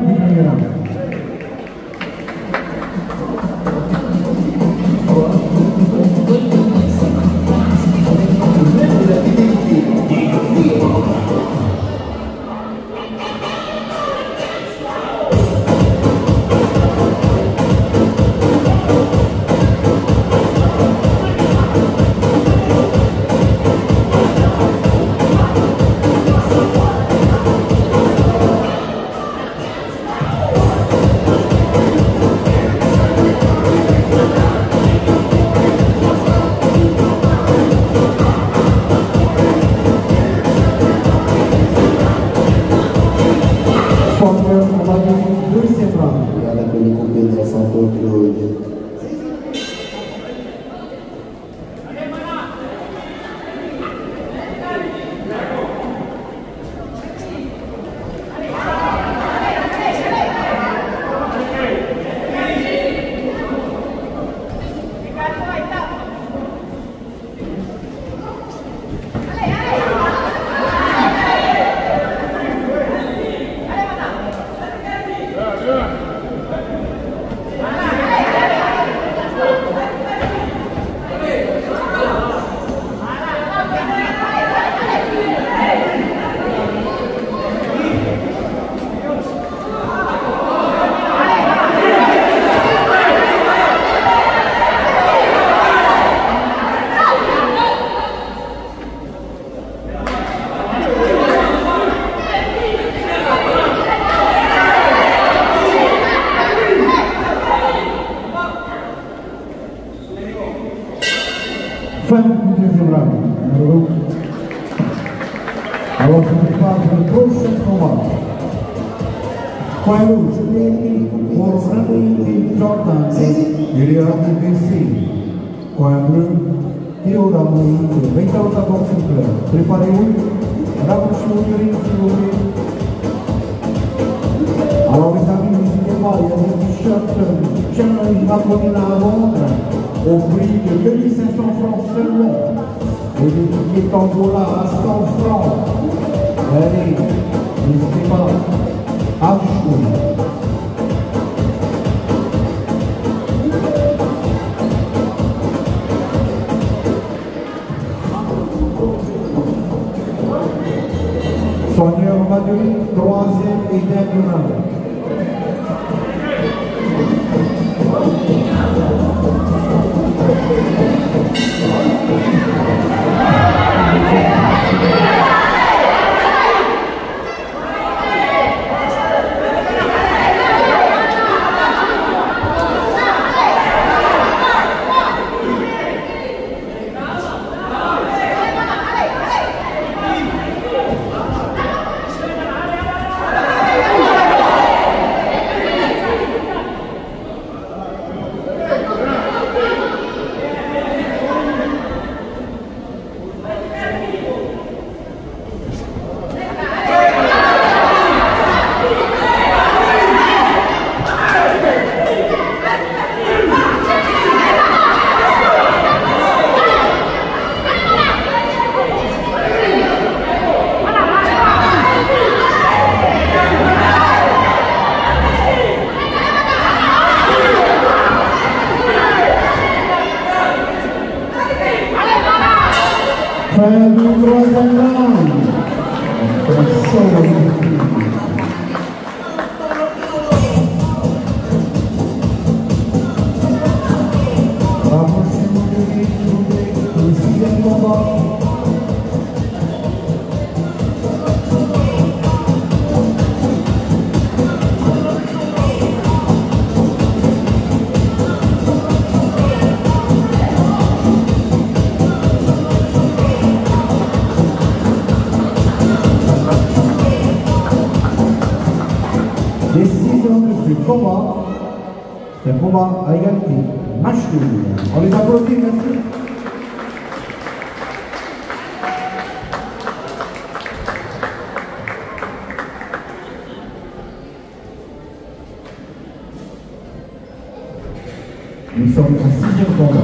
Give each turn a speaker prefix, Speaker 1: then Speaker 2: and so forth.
Speaker 1: Mineirão. Fã de Zebrado, número 1. Alô, Padre Bruxa Comando. Qual Orlando e Jordan iriam vencer. Quando eu da mãe, vem cá lutar com o Sinclair. Preparei um, dá para o Sinclair e o Sinclair. Alô, a amigos, que vai, a gente chama, chama e vai combinar a. au prix de 2500 francs seulement. Et des billets Tangola à 100 francs. Allez, n'hésitez pas, achetez. Soigneur Maduri, troisième et dernier Happy birthday, man. That's so Ce combat, c'est un combat à égalité, match nul. On les applaudit, merci. Nous sommes au sixième combat.